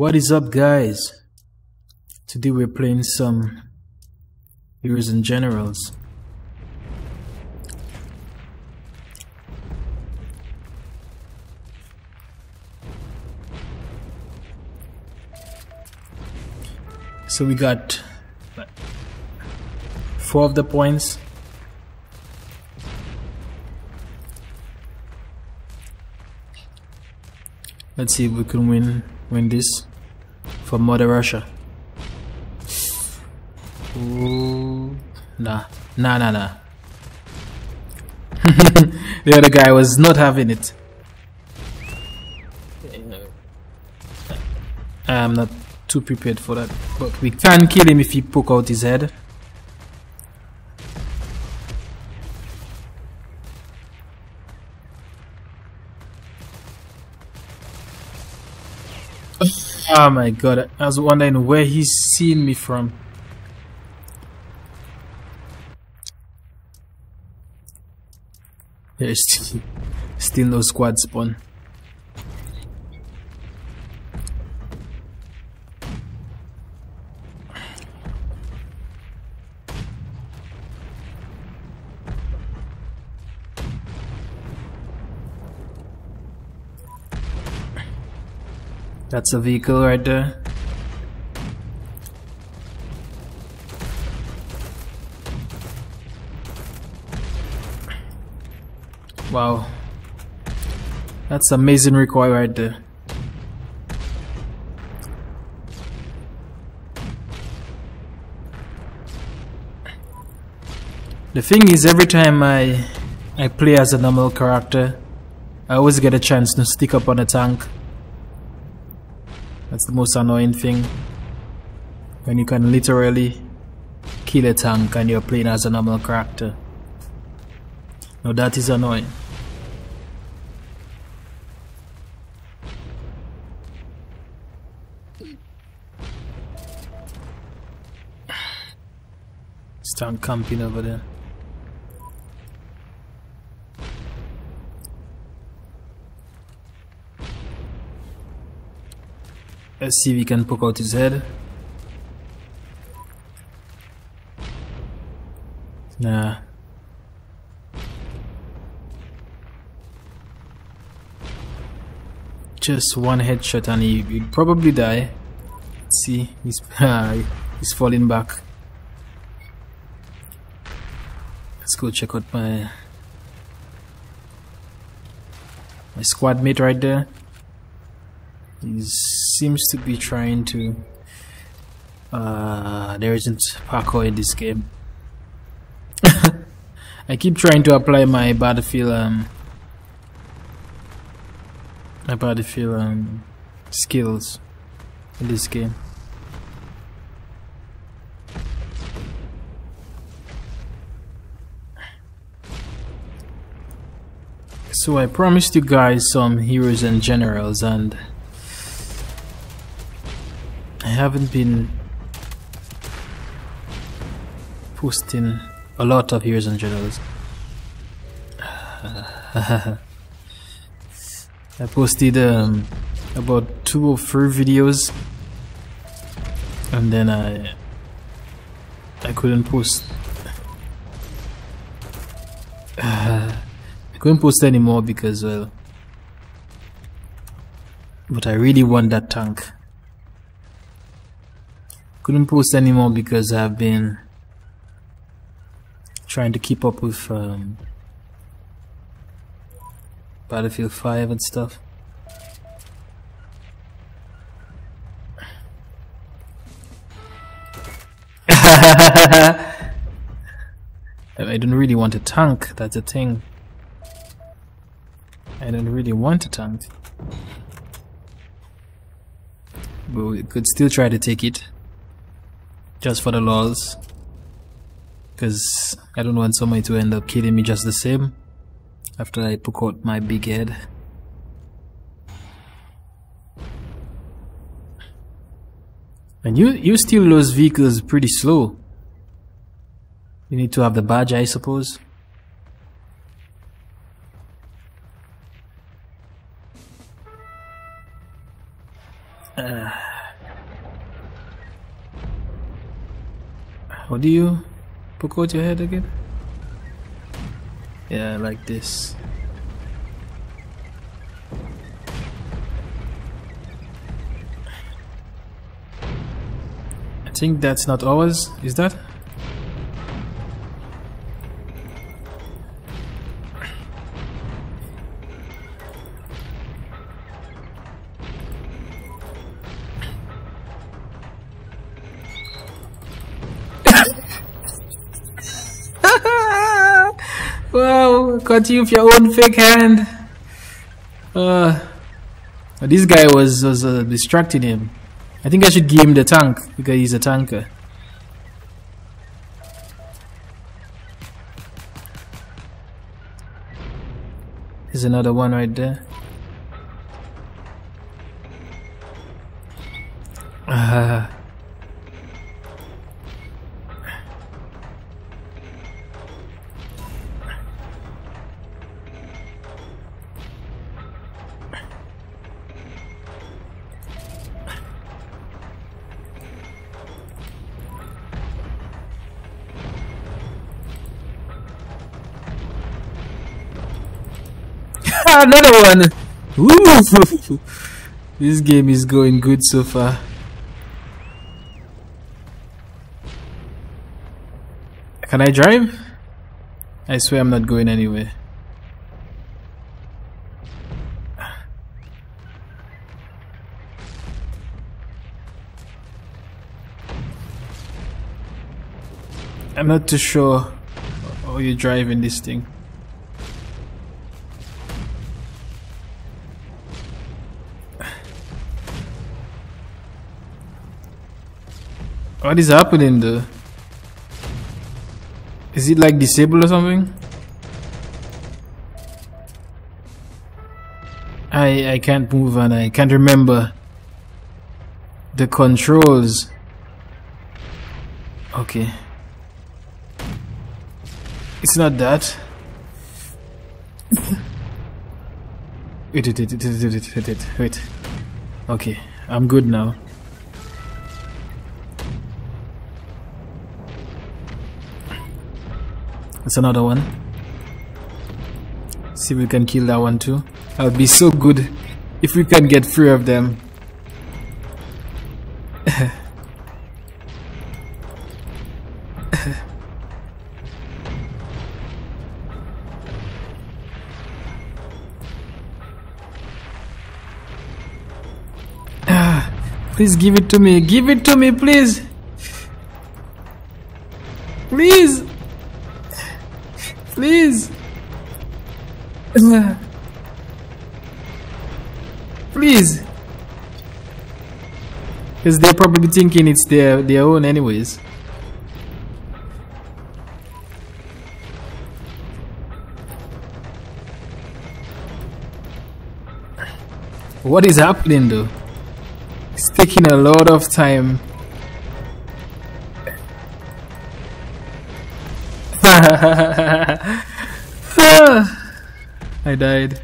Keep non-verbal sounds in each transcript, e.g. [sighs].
What is up guys? Today we're playing some Heroes and Generals. So we got four of the points. Let's see if we can win win this for Mother Russia. Ooh, nah, nah, nah, nah. [laughs] the other guy was not having it. I'm not too prepared for that, but we can kill him if he poke out his head. Oh my god, I was wondering where he's seen me from. There's still no squad spawn. That's a vehicle right there. Wow. That's amazing recoil right there. The thing is every time I I play as a normal character, I always get a chance to stick up on a tank. That's the most annoying thing. When you can literally kill a tank and you're playing as a normal character. Now that is annoying. Start camping over there. Let's see if he can poke out his head. Nah. Just one headshot and he will probably die. See, he's, [laughs] ah, he's falling back. Let's go check out my my squad mate right there. He seems to be trying to. Uh, there isn't parkour in this game. [laughs] I keep trying to apply my battlefield um my battlefield um skills in this game. So I promised you guys some heroes and generals and haven't been posting a lot of heroes and generals. [sighs] I posted um, about two or three videos and then I I couldn't post uh, [sighs] I couldn't post anymore because well but I really want that tank couldn't post anymore because I've been trying to keep up with um, Battlefield 5 and stuff. [laughs] I don't really want a tank, that's a thing. I don't really want a tank. But we could still try to take it. Just for the laws. Because I don't want somebody to end up killing me just the same. After I poke out my big head. And you, you steal those vehicles pretty slow. You need to have the badge, I suppose. Do you poke out your head again? Yeah, like this. I think that's not ours, is that? Wow, caught you with your own fake hand. Uh, this guy was, was uh, distracting him. I think I should give him the tank because he's a tanker. There's another one right there. Ah. Another one! Ooh. [laughs] This game is going good so far. Can I drive? I swear I'm not going anywhere. I'm not too sure how you drive in this thing. What is happening though? Is it like disabled or something? I I can't move and I can't remember the controls. Okay. It's not that. [laughs] wait, wait, wait, wait, wait, wait. Okay, I'm good now. That's another one. See if we can kill that one too. That would be so good if we can get three of them. [laughs] Ah, please give it to me. Give it to me. Please. Because they're probably thinking it's their, their own anyways. What is happening though? It's taking a lot of time. [laughs] I died.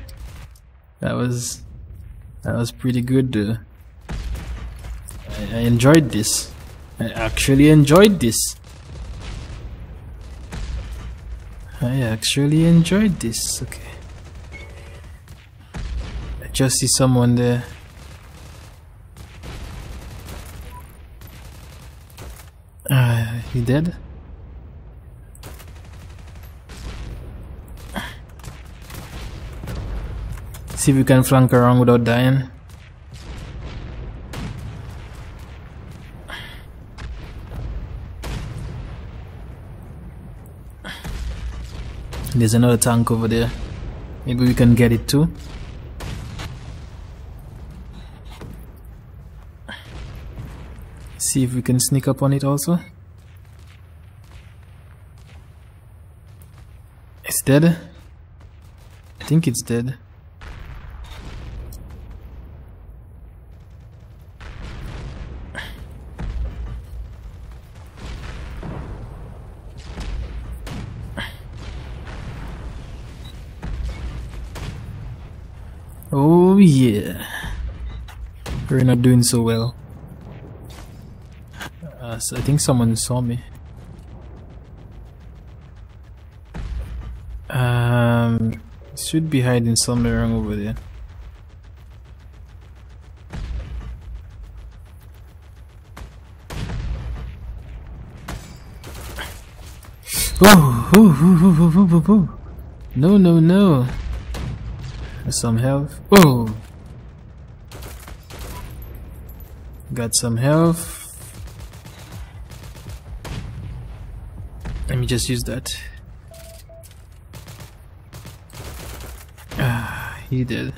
That was that was pretty good. Uh, I, enjoyed this. I actually enjoyed this. I actually enjoyed this. Okay. I just see someone there. Uh, he dead? See if we can flank around without dying. There's another tank over there. Maybe we can get it too. See if we can sneak up on it also. It's dead. I think it's dead. Oh yeah. We're not doing so well. Uh, so I think someone saw me. Um, should be hiding somewhere over there. Ooh, ooh, ooh, ooh, ooh, ooh, ooh. No, no, no. Some health. Oh. Got some health. Let me just use that. Ah, he did.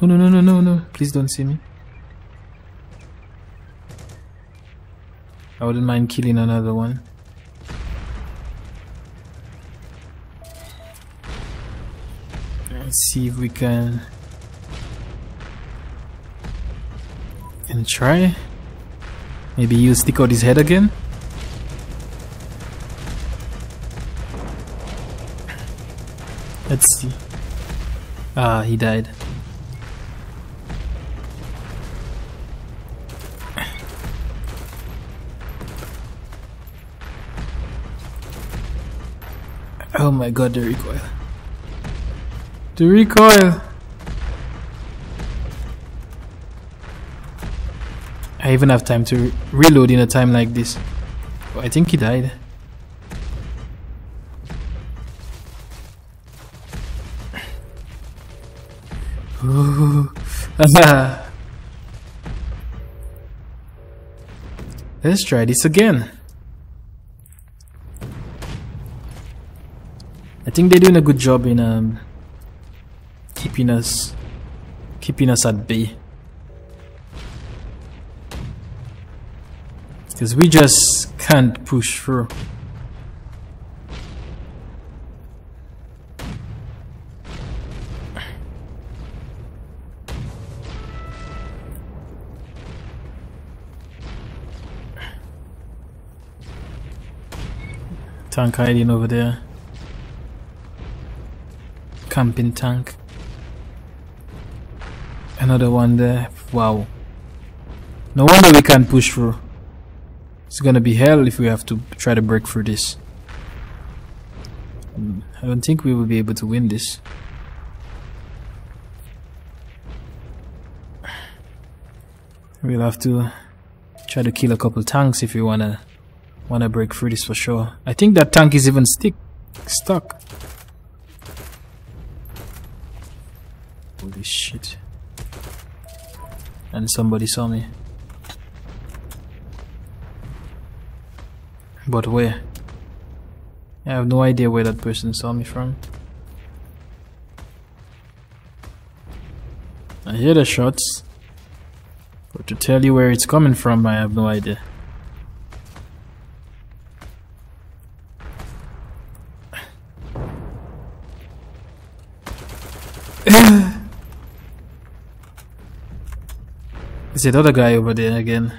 No, no, no, no, no, no. Please don't see me. I wouldn't mind killing another one. See if we can and try. Maybe you stick out his head again. Let's see. Ah, he died. Oh my god, the recoil. The recoil! I even have time to re reload in a time like this. Oh, I think he died. [laughs] Let's try this again. I think they're doing a good job in um, keeping us keeping us at bay. Because we just can't push through. Tank hiding over there. Camping tank. Another one there. Wow. No wonder we can't push through. It's gonna be hell if we have to try to break through this. I don't think we will be able to win this. We'll have to try to kill a couple tanks if we wanna Wanna break through this for sure. I think that tank is even stick stuck. Holy shit. And somebody saw me. But where? I have no idea where that person saw me from. I hear the shots. But to tell you where it's coming from, I have no idea. Is the other guy over there again?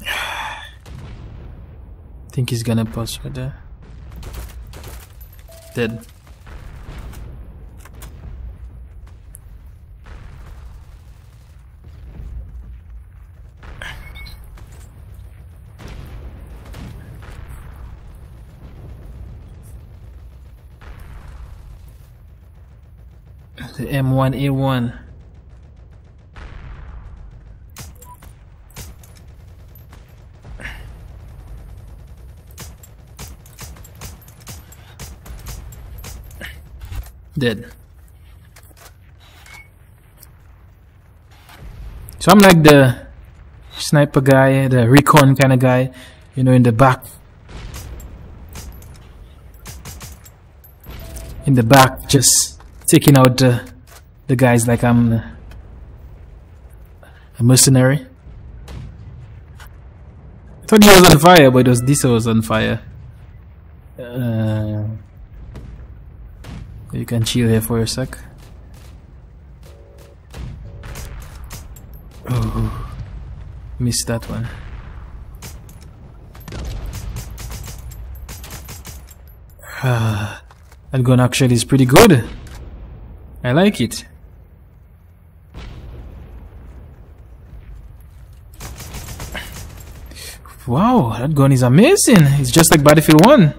[sighs] think he's gonna pause right there. Dead. The M1A1. Dead. So I'm like the sniper guy, the recon kind of guy, you know, in the back. In the back, just taking out the, the guys like I'm a mercenary. I thought he was on fire, but it was this was on fire. Uh, you can chill here for a sec. Oh, missed that one. [sighs] That gun actually is pretty good. I like it. Wow, that gun is amazing. It's just like Battlefield 1.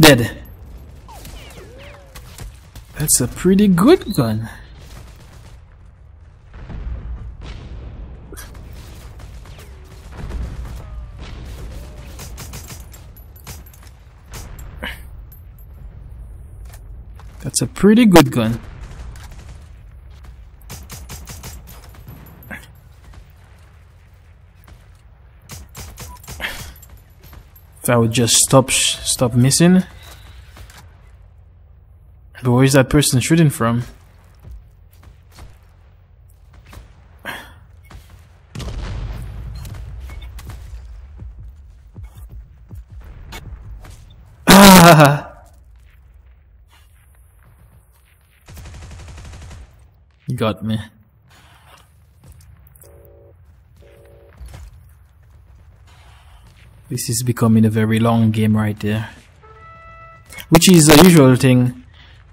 Dead. That's a pretty good gun. That's a pretty good gun. If I would just stop stop missing. But where's that person shooting from? [sighs] got me. This is becoming a very long game right there. Which is a usual thing.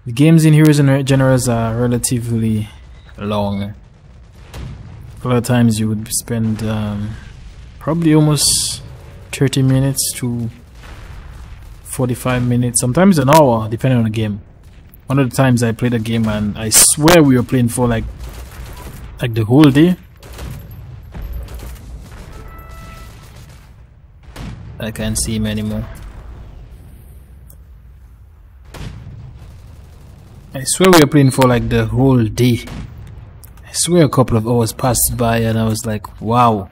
The games in Heroes and Generals are relatively long. A lot of times you would spend um, probably almost 30 minutes to 45 minutes, sometimes an hour, depending on the game. One of the times I played a game and I swear we were playing for like like the whole day. I can't see him anymore. I swear we were playing for like the whole day. I swear a couple of hours passed by and I was like, wow.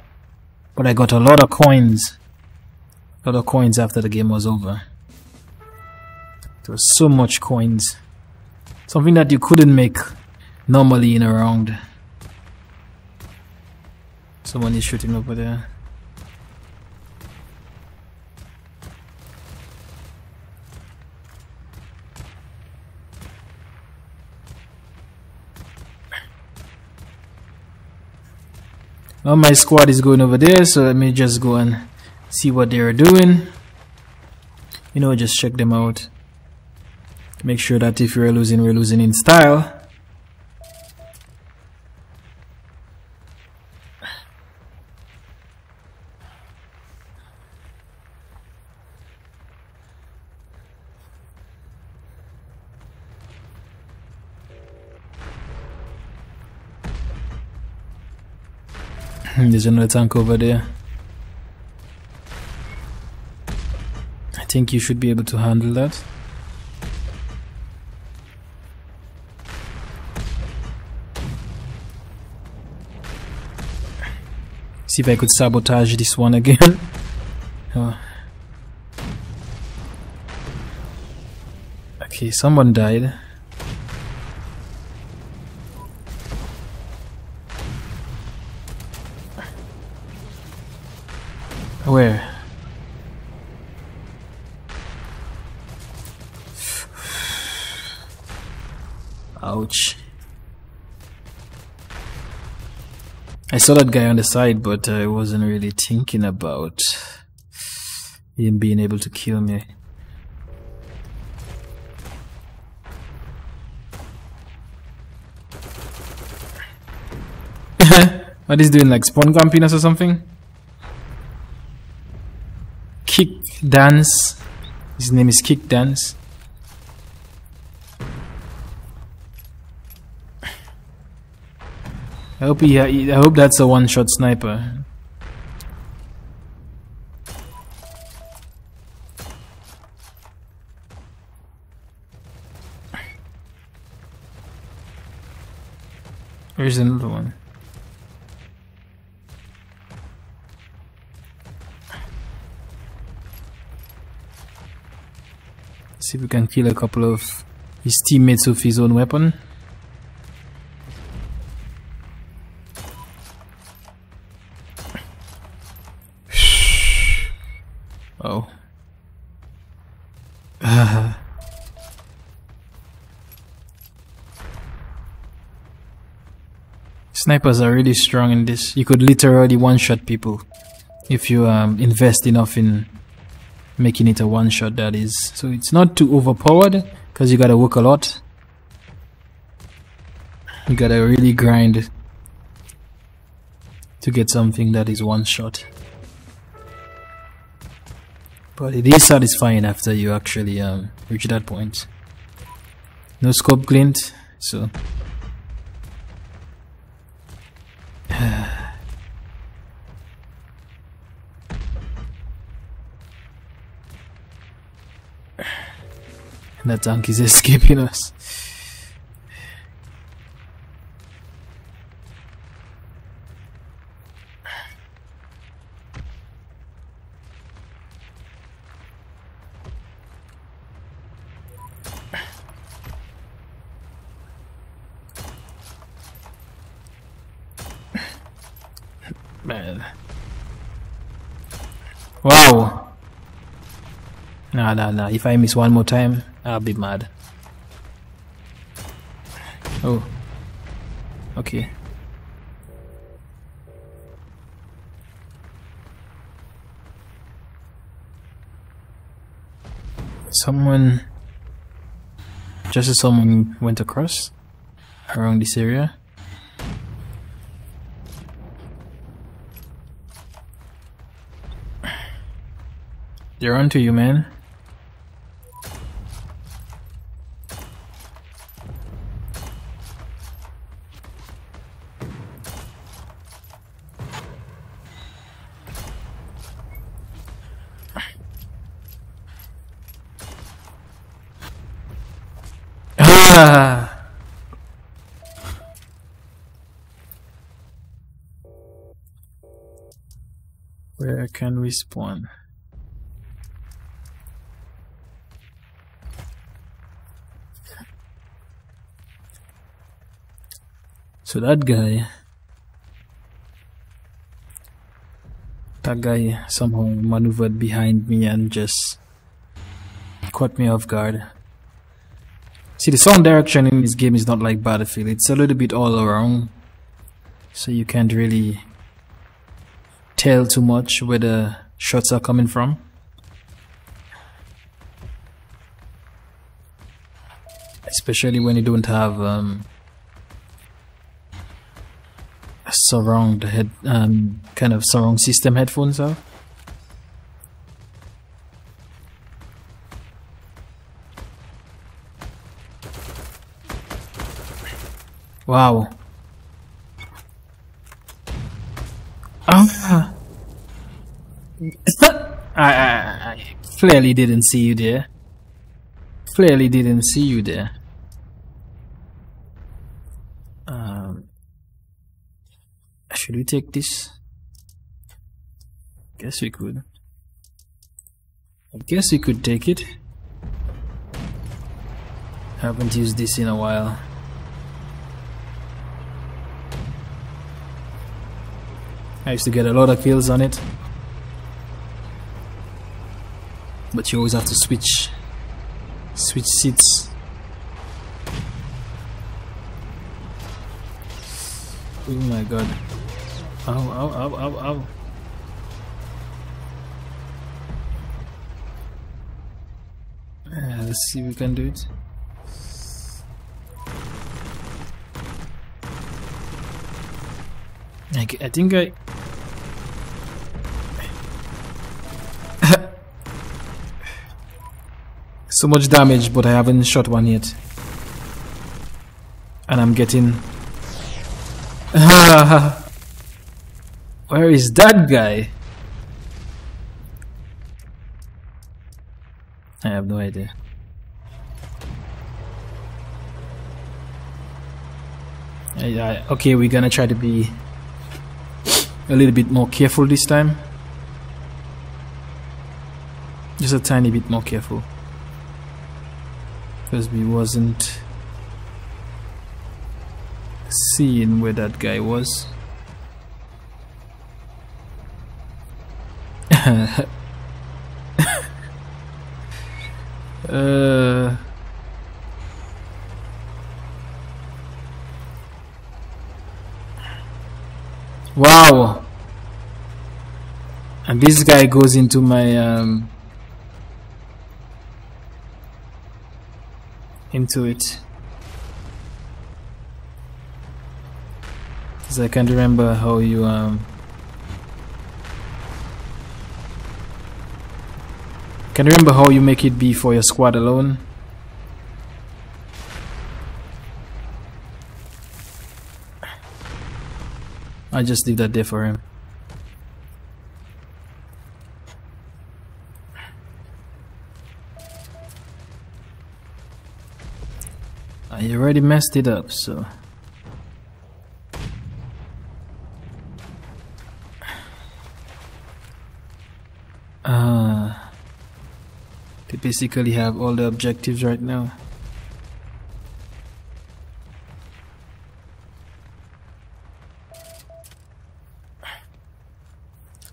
But I got a lot of coins. A lot of coins after the game was over. There was so much coins. Something that you couldn't make normally in a round. Someone is shooting over there. Well, my squad is going over there, so let me just go and see what they're doing. You know, just check them out. Make sure that if we're losing, we're losing in style. Hmm, there's another tank over there. I think you should be able to handle that. See if I could sabotage this one again. [laughs] oh. Okay, someone died. Where? Ouch. I saw that guy on the side, but I wasn't really thinking about him being able to kill me. [laughs] what is doing like spawn camping or something? Kick Dance. His name is Kick Dance. I hope he, I hope that's a one-shot sniper. Where's another one? See if we can kill a couple of his teammates with his own weapon. [sighs] Oh. [sighs] Snipers are really strong in this. You could literally one-shot people if you um, invest enough in making it a one-shot that is. So it's not too overpowered because you gotta work a lot. You gotta really grind to get something that is one shot. But it is satisfying after you actually um, reach that point. No scope glint, so [sighs] that tank is [laughs] escaping us. Man. Wow. Nah, nah, nah. If I miss one more time, I'll be mad. Oh. Okay. Someone... Just as someone went across around this area. They're onto you, man. Ah. Where can we spawn? So that guy, that guy somehow maneuvered behind me and just caught me off guard. See, the sound direction in this game is not like Battlefield. It's a little bit all around. So you can't really tell too much where the shots are coming from. Especially when you don't have um, surround head um, kind of surround system headphones are. Wow. Oh. I, I, I clearly didn't see you there. Clearly didn't see you there. Um, should we take this? Guess we could. I guess we could take it. Haven't used this in a while. I used to get a lot of kills on it. But you always have to switch switch seats. Oh my god. Ow, ow, ow, ow, ow. Uh, let's see if we can do it. I, I think I... so much damage, but I haven't shot one yet. And I'm getting... [laughs] Where is that guy? I have no idea. Okay, we're gonna try to be a little bit more careful this time. Just a tiny bit more careful. Because we wasn't seeing where that guy was. [laughs] uh, wow. And this guy goes into my um, into it. Because I can't remember how you um Can you remember how you make it be for your squad alone? I just leave that there for him. Already messed it up, so... Uh, they basically have all the objectives right now.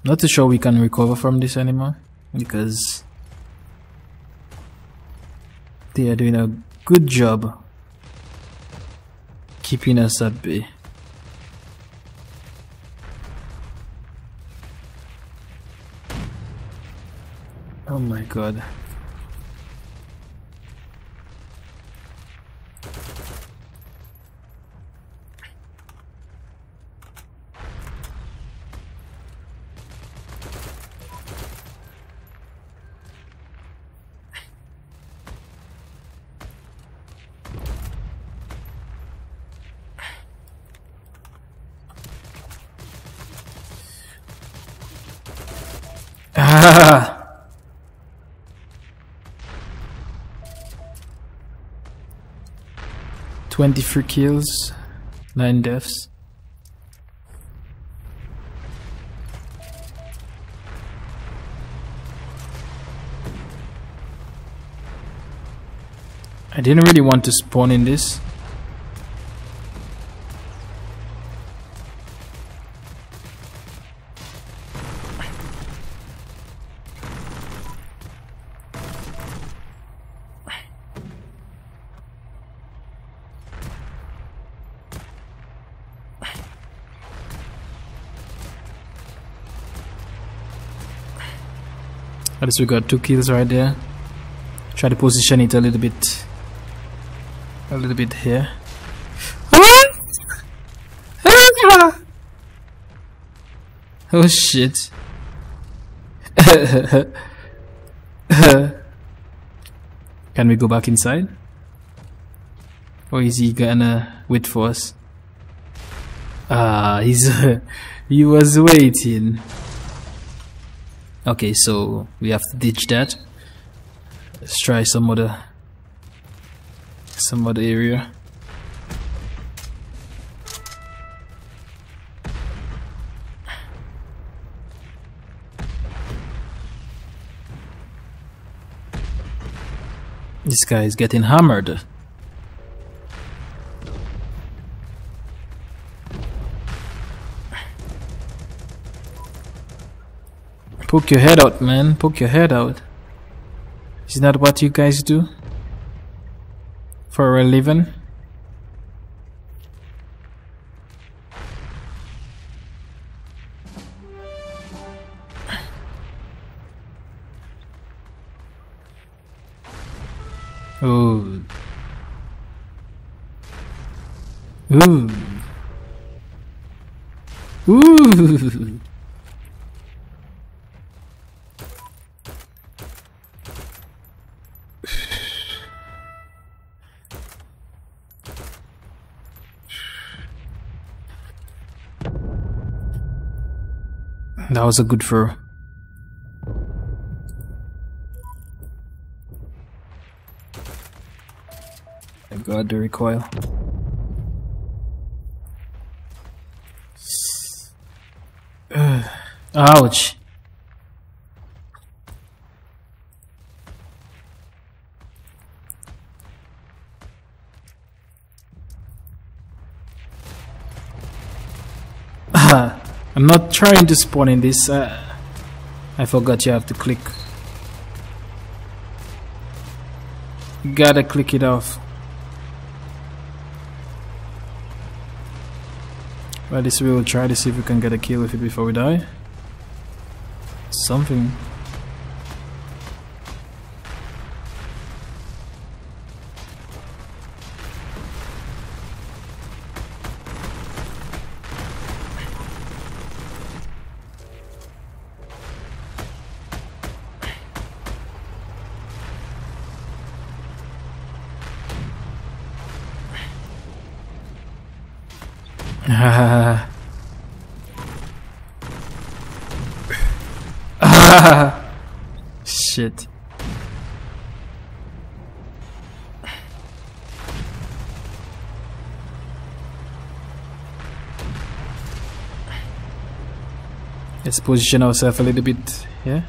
Not too sure we can recover from this anymore because they are doing a good job keeping us at bay. Oh my god. 23 kills, 9 deaths. I didn't really want to spawn in this. Least we got two kills right there. Try to position it a little bit, a little bit here. [laughs] Oh shit. [laughs] Can we go back inside? Or is he gonna wait for us? Ah, he's [laughs] he was waiting. Okay, so we have to ditch that. Let's try some other some other area. This guy is getting hammered. Poke your head out, man. Poke your head out. Is that what you guys do? For a living? Ooh. Ooh. Ooh. Was a good throw. I got the recoil. Ouch. [laughs] Ah. I'm not trying to spawn in this. Uh, I forgot you have to click. You gotta click it off. Well, this we will try to see if we can get a kill with it before we die. Something. Shit. Let's position ourselves a little bit here.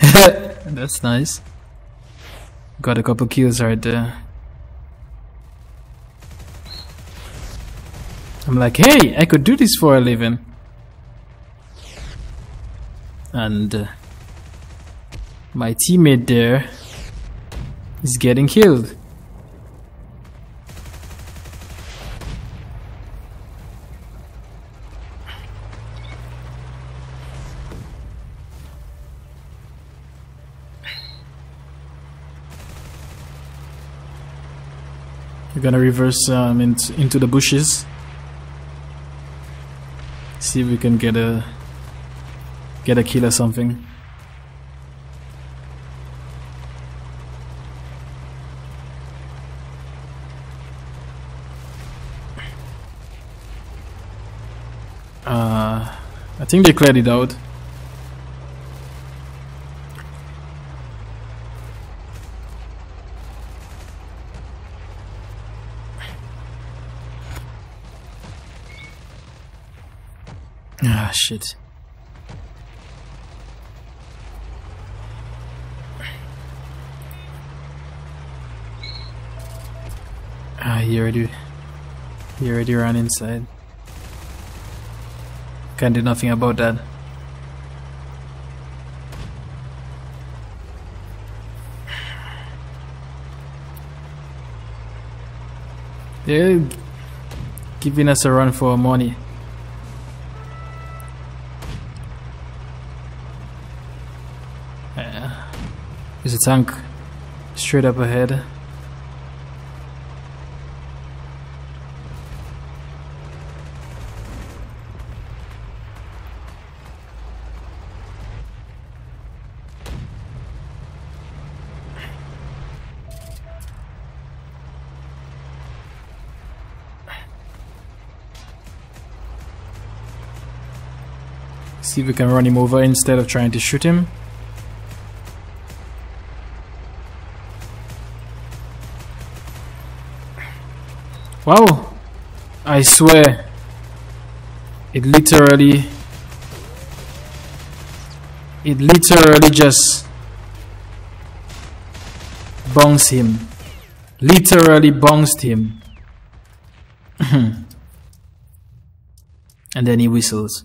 [laughs] That's nice. Got a couple kills right there. I'm like, hey, I could do this for a living. And uh, my teammate there is getting killed. We're gonna reverse um, into, into the bushes. See if we can get a get a kill or something. Uh, I think they cleared it out. Ah, shit. Ah, he already, he already ran inside. Can't do nothing about that. They're giving us a run for our money. There's a tank straight up ahead. See if we can run him over instead of trying to shoot him. Wow! I swear, it literally, it literally just bounced him. Literally bounced him. [laughs] and then he whistles.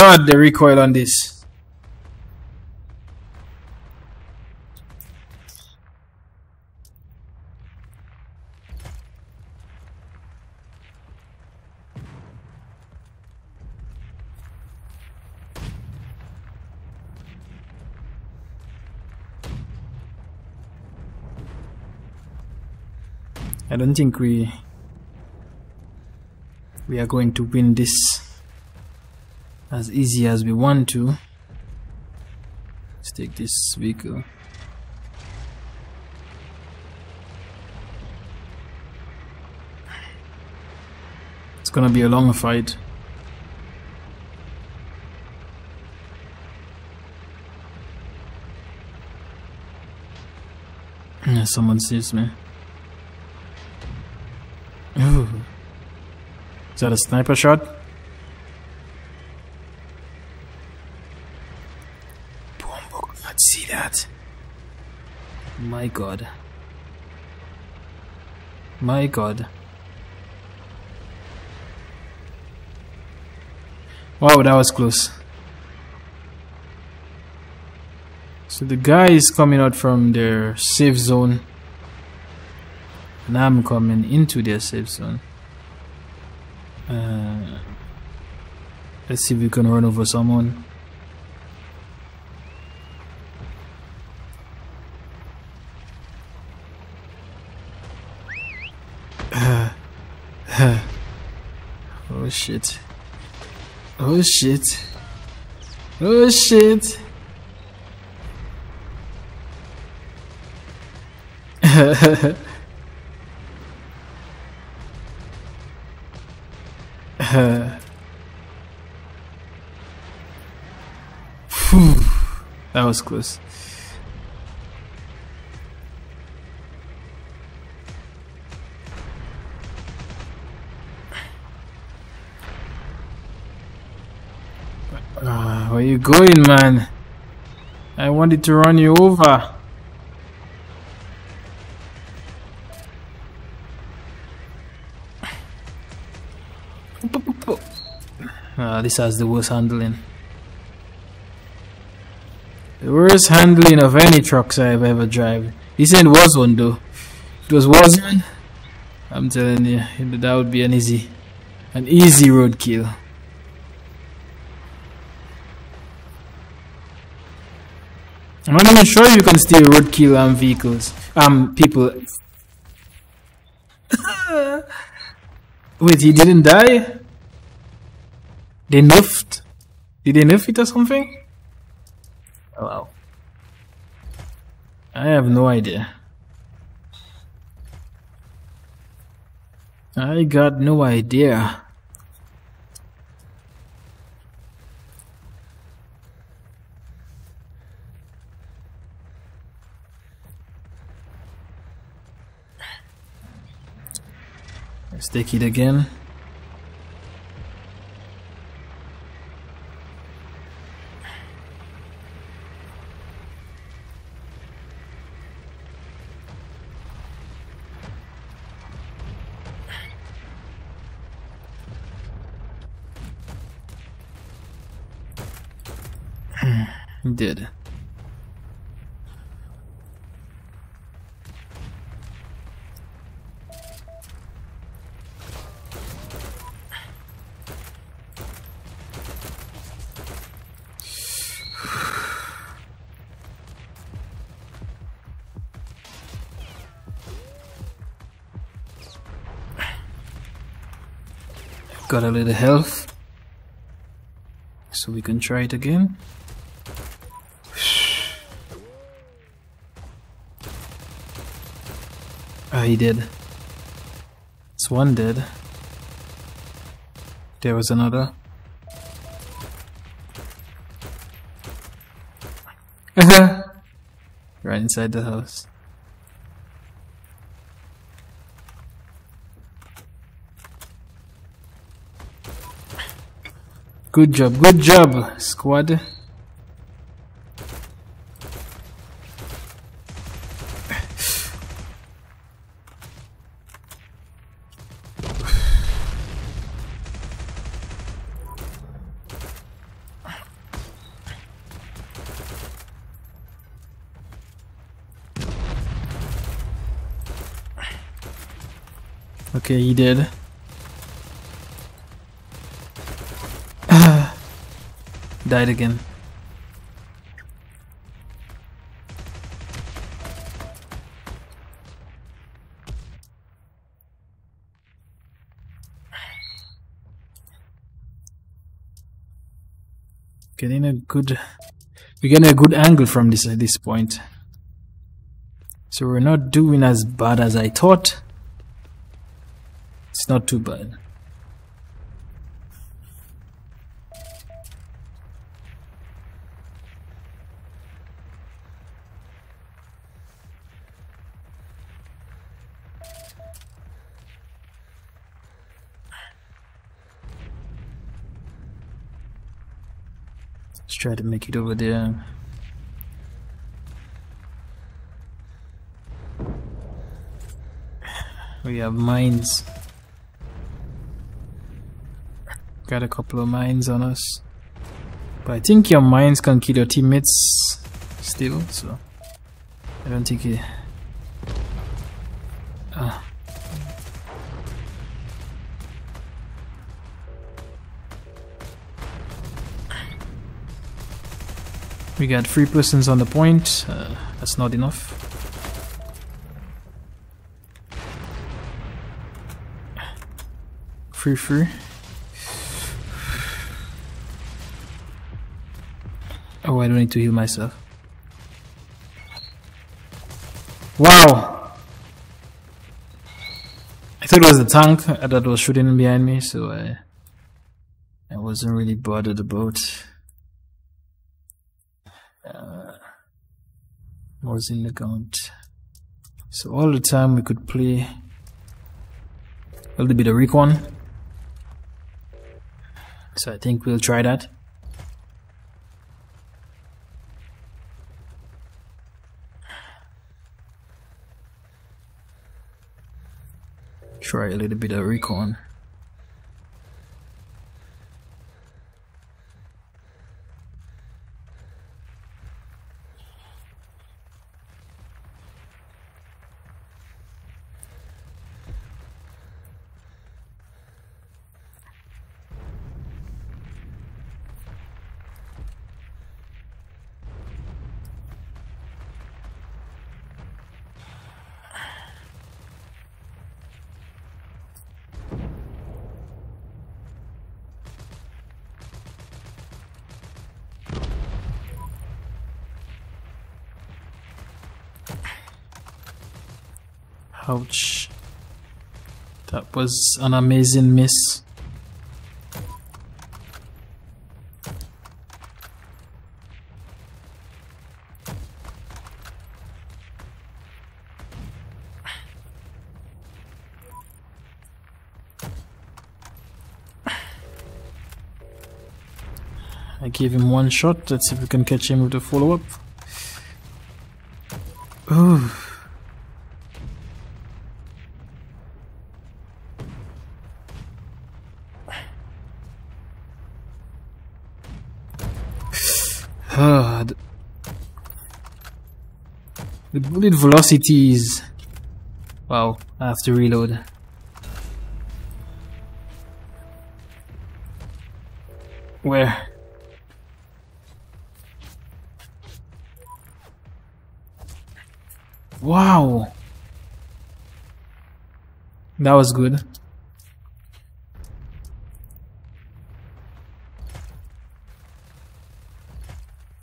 god, the recoil on this. I don't think we we are going to win this as easy as we want to. Let's take this vehicle. It's gonna be a long fight. Yeah, someone sees me. Is that a sniper shot? Bombo could not see that. My god. My god. Wow, that was close. So the guy is coming out from their safe zone. And I'm coming into their safe zone. Uh, let's see if we can run over someone. oh shit. Oh shit. Oh shit. [laughs] Phew. that was close. Where you going, man? I wanted to run you over. Ah, this has the worst handling. The worst handling of any trucks I've ever driven. This ain't was one though. If it was was one, I'm telling you, that would be an easy, an easy roadkill. I'm not even sure you can steal roadkill um, vehicles, um, people. [laughs] Wait, he didn't die? They nerfed? Did they nerf it or something? Oh, wow. I have no idea. I got no idea. Let's it again. Did. Got a little health. So we can try it again. [sighs] Ah, he did. It's one dead. There was another. [laughs] right inside the house. Good job, good job, squad. Okay, he did. Died again. Getting a good, we're getting a good angle from this at this point. So we're not doing as bad as I thought. It's not too bad. Try to make it over there. We have mines. Got a couple of mines on us. But I think your mines can kill your teammates still, so I don't think it. We got three persons on the point. Uh, that's not enough. Free, free. Oh, I don't need to heal myself. Wow! I thought it was the tank that was shooting behind me, so I, I wasn't really bothered about was in the count. So all the time we could play a little bit of recon. So I think we'll try that. Try a little bit of recon. Ouch. That was an amazing miss. I gave him one shot. Let's see if we can catch him with a follow-up. Ooh. Ah, the, the bullet velocity is... Wow, I have to reload. Where? Wow! That was good.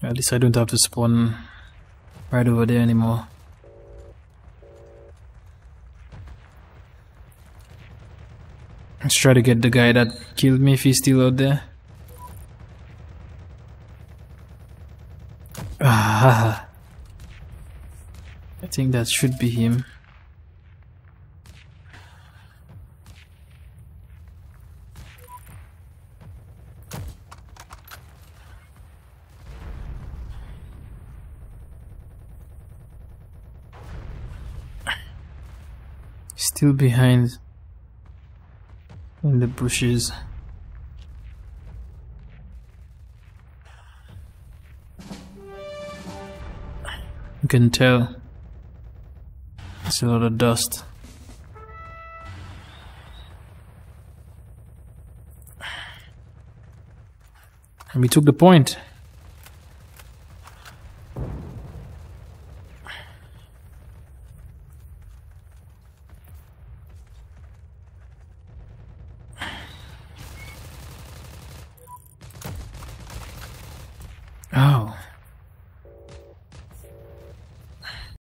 At least I don't have to spawn right over there anymore. Let's try to get the guy that killed me if he's still out there. Ah, I think that should be him. Still behind in the bushes. You can tell it's a lot of dust. And we took the point.